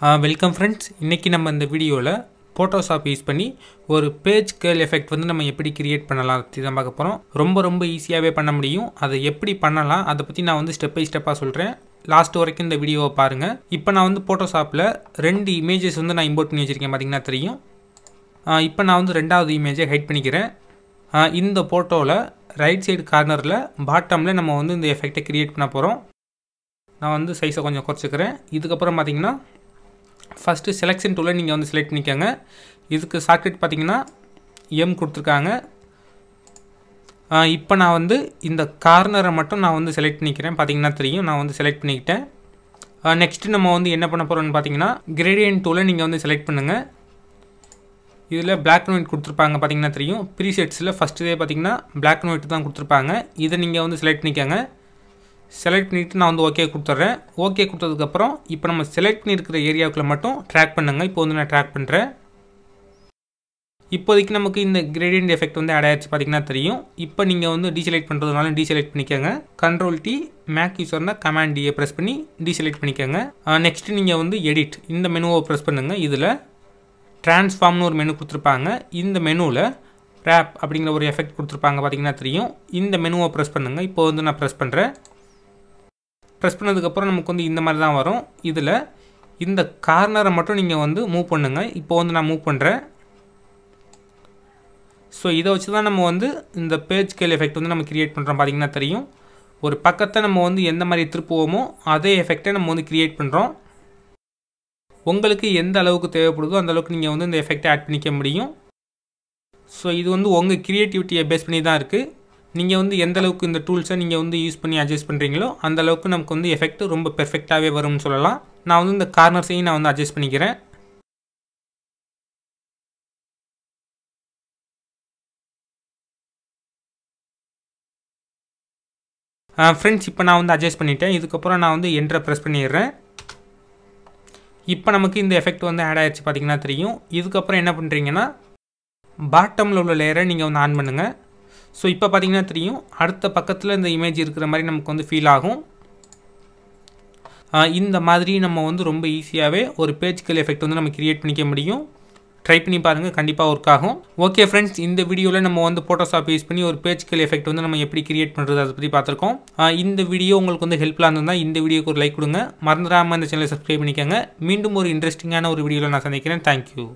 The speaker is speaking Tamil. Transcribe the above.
வெல்கம் ஃப்ரெண்ட்ஸ் இன்றைக்கி நம்ம இந்த வீடியோவில் ஃபோட்டோஷாப் யூஸ் பண்ணி ஒரு பேஜ் கேர்ள் எஃபெக்ட் வந்து நம்ம எப்படி கிரியேட் பண்ணலாம் பற்றி தான் பார்க்க போகிறோம் ரொம்ப ரொம்ப ஈஸியாகவே பண்ண முடியும். அதை எப்படி பண்ணலாம் அதை பற்றி நான் வந்து ஸ்டெப் பை ஸ்டெப்பாக சொல்கிறேன் லாஸ்ட் வரைக்கும் இந்த வீடியோவை பாருங்கள் இப்போ நான் வந்து ஃபோட்டோஷாப்பில் ரெண்டு இமேஜஸ் வந்து நான் இம்போர்ட் பண்ணி வச்சுருக்கேன் பார்த்தீங்கன்னா தெரியும். இப்போ நான் வந்து ரெண்டாவது இமேஜை ஹைட் பண்ணிக்கிறேன். இந்த ஃபோட்டோவில் ரைட் சைடு கார்னரில் பாட்டமில் நம்ம வந்து இந்த எஃபெக்டை க்ரியேட் பண்ண போகிறோம் நான் வந்து சைஸை கொஞ்சம் குறைச்சிக்கிறேன். இதுக்கப்புறம் பார்த்திங்கன்னா ஃபஸ்ட்டு செலெக்ஷன் டூலை நீங்கள் வந்து செலக்ட் பண்ணிக்கோங்க. இதுக்கு ஷார்ட்கட் பார்த்தீங்கன்னா எம் கொடுத்துருக்காங்க. இப்போ நான் வந்து இந்த கார்னரை மட்டும் நான் வந்து செலக்ட் பண்ணிக்கிறேன். பார்த்தீங்கன்னா தெரியும். நான் வந்து செலக்ட் பண்ணிக்கிட்டேன். நெக்ஸ்ட்டு நம்ம வந்து என்ன பண்ண போகிறோம்னு பார்த்தீங்கன்னா கிரேடியன்ட் டூலை நீங்கள் வந்து செலக்ட் பண்ணுங்கள் இதில் பிளாக் அண்ட் ஒயிட் கொடுத்துருப்பாங்க பார்த்தீங்கன்னா தெரியும். ப்ரீசெட்ஸில் ஃபஸ்ட்டு பார்த்தீங்கன்னா பிளாக் அண்ட் ஒயிட் தான் கொடுத்துருப்பாங்க. இதை நீங்கள் வந்து செலக்ட் பண்ணிக்கோங்க. செலக்ட் பண்ணிவிட்டு நான் வந்து ஓகே கொடுத்துட்றேன். ஓகே கொடுத்ததுக்கப்புறம் இப்போ நம்ம செலக்ட் பண்ணியிருக்கிற ஏரியாவுக்குள்ளே மட்டும் ட்ராக் பண்ணுங்கள் இப்போ வந்து நான் ட்ராக் பண்ணுறேன் இப்போதைக்கு நமக்கு இந்த கிரேடியன்ட் எஃபெக்ட் வந்து ஆட் ஆயிடுச்சு பார்த்தீங்கன்னா தெரியும். இப்போ நீங்கள் வந்து டீசெலக்ட் பண்ணுறதுனால டீசெலக்ட் பண்ணிக்கோங்க. கண்ட்ரோல் டி மேக் யூஸர்னா கமாண்ட் டியை ப்ரெஸ் பண்ணி டீசெலக்ட் பண்ணிக்கோங்க. நெக்ஸ்ட்டு நீங்கள் வந்து எடிட் இந்த மெனுவை ப்ரெஸ் பண்ணுங்கள் இதில் ட்ரான்ஸ்ஃபார்ம்னு ஒரு மெனு கொடுத்துருப்பாங்க. இந்த மெனுவில் ரேப் அப்படிங்கிற ஒரு எஃபெக்ட் கொடுத்துருப்பாங்க பார்த்தீங்கன்னா தெரியும். இந்த மெனுவை ப்ரெஸ் பண்ணுங்கள் இப்போ வந்து நான் ப்ரெஸ் பண்ணுறேன் ப்ரெஸ் பண்ணதுக்கப்புறம் நமக்கு வந்து இந்த மாதிரி தான் வரும். இதில் இந்த கார்னரை மட்டும் நீங்கள் வந்து மூவ் பண்ணுங்கள் இப்போ வந்து நான் மூவ் பண்ணுறேன் ஸோ இதை வச்சு தான் நம்ம வந்து இந்த பேஜ் ஸ்கேல் எஃபெக்ட் வந்து நம்ம க்ரியேட் பண்ணுறோம் பார்த்தீங்கன்னா தெரியும். ஒரு பக்கத்தை நம்ம வந்து எந்த மாதிரி திருப்புவோமோ அதே எஃபெக்டை நம்ம வந்து க்ரியேட் பண்ணுறோம் உங்களுக்கு எந்த அளவுக்கு தேவைப்படுதோ அந்த அளவுக்கு நீங்கள் வந்து இந்த எஃபெக்டை ஆட் பண்ணிக்க முடியும். ஸோ இது வந்து உங்கள் க்ரியேட்டிவிட்டியை பேஸ் பண்ணி தான் இருக்குது நீங்கள் வந்து எந்த அளவுக்கு இந்த டூல்ஸை நீங்கள் வந்து யூஸ் பண்ணி அட்ஜஸ்ட் பண்ணுறீங்களோ அந்த அளவுக்கு நமக்கு வந்து எஃபெக்ட் ரொம்ப பெர்ஃபெக்டாகவே வரும்னு சொல்லலாம். நான் வந்து இந்த கார்னர்ஸையும் நான் வந்து அட்ஜஸ்ட் பண்ணிக்கிறேன். ஃப்ரெண்ட்ஸ் இப்போ நான் வந்து அட்ஜஸ்ட் பண்ணிட்டேன். இதுக்கப்புறம் நான் வந்து என்ட்ரை ப்ரெஸ் பண்ணிடுறேன். இப்போ நமக்கு இந்த எஃபெக்ட் வந்து ஆட் ஆயிடுச்சு பார்த்தீங்கன்னா தெரியும். இதுக்கப்புறம் என்ன பண்ணுறீங்கன்னா பாட்டமில் உள்ள லேயரை நீங்கள் வந்து ஆன் பண்ணுங்கள் ஸோ இப்போ பார்த்தீங்கன்னா தெரியும். அடுத்த பக்கத்தில் இந்த இமேஜ் இருக்கிற மாதிரி நமக்கு வந்து ஃபீல் ஆகும். இந்த மாதிரி நம்ம வந்து ரொம்ப ஈஸியாகவே ஒரு பேஜ்கல் எஃபெக்ட் வந்து நம்ம கிரியேட் பண்ணிக்க முடியும். ட்ரை பண்ணி பாருங்கள் கண்டிப்பாக ஒர்க் ஆகும். ஓகே ஃப்ரெண்ட்ஸ் இந்த வீடியோவில் நம்ம வந்து ஃபோட்டோஷாப் யூஸ் பண்ணி ஒரு பேஜ்கல் எஃபெக்ட் வந்து நம்ம எப்படி கிரியேட் பண்ணுறது அதை பற்றி பார்த்துருக்கோம். இந்த வீடியோ உங்களுக்கு வந்து ஹெல்ப்ஃபுல்லாக இருந்ததுனா இந்த வீடியோக்கு ஒரு லைக் கொடுங்க. மறந்துடாமல் இந்த சேனலை சப்ஸ்கிரைப் பண்ணிக்கோங்க. மீண்டும் ஒரு இன்ட்ரெஸ்டிங்கான ஒரு வீடியோவில் நான் சந்திக்கிறேன். தேங்க்யூ